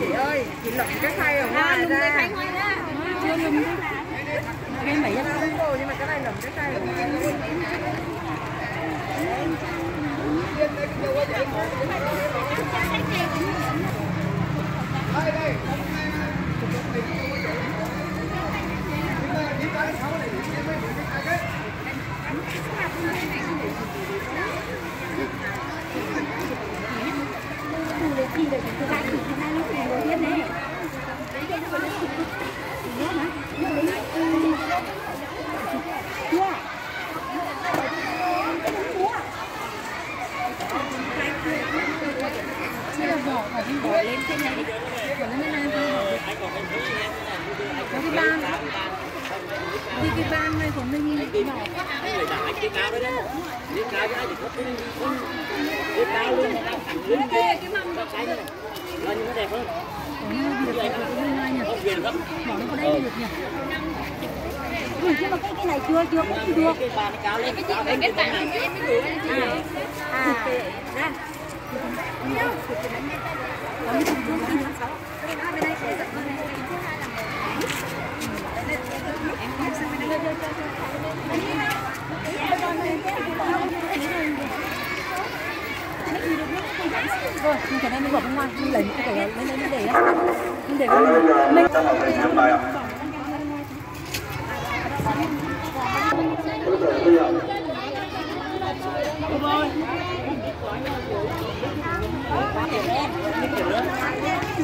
chị ơi chị lụm cái khay ở ngoài ra lụm cái khay ngoài ra chưa lụm cái bảy nhưng mà cái này lụm cái khay ở ngoài bỏ bỏ lên trên này đi bỏ lên trên này thôi có cái ban thì cái ban này của mình cái người ta cái cao đó đấy cái cao cái thì có cái cái cao luôn đang thẳng lên cái cái mâm cái này lên nó đẹp hơn có như việc của cái bên nhỉ bỏ nó vào đây được nhỉ Ui, nhưng mà cái cái này chưa chưa cũng được. cái bàn nó cao lên cái cao lên cái này à à ra rồi mình cái này mình bỏ bên ngoài mình lấy cái này lên lên để mình để mình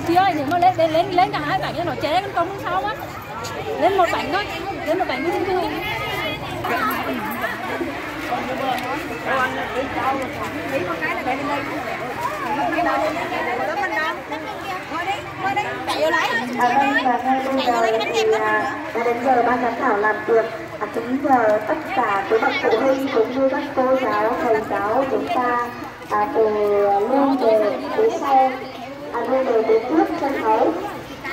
chị ơi nếu mà lên lên lên lên cả hai bánh cho nó chế con công sao á lên một bánh thôi lên một bánh cũng các em ngồi đi ngồi đi chạy thôi À, vâng, và ngay bây giờ thì à, và đến giờ ban giám khảo làm việc à, kính nhờ tất cả quý bậc phụ huynh cũng như các cô giáo thầy giáo chúng ta à, từ luôn về phía sau à, luôn về phía trước sân khấu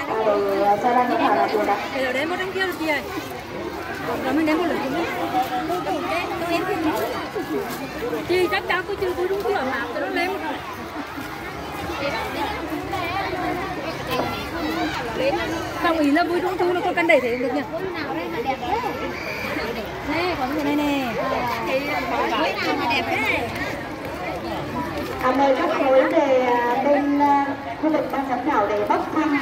à, để à, cho ban giám khảo làm việc ạ Bây đến một đằng kia rồi chị ơi Rồi mình đến một lần nữa Chị chắc chắn có chân tôi đúng cái mà cho nó lên. Không ý là vui trung thu nó có căn đẩy thế được nhỉ? Nè, có cái này nè à, mời các khối về à, bên à, khu vực ban giám khảo để bốc thăm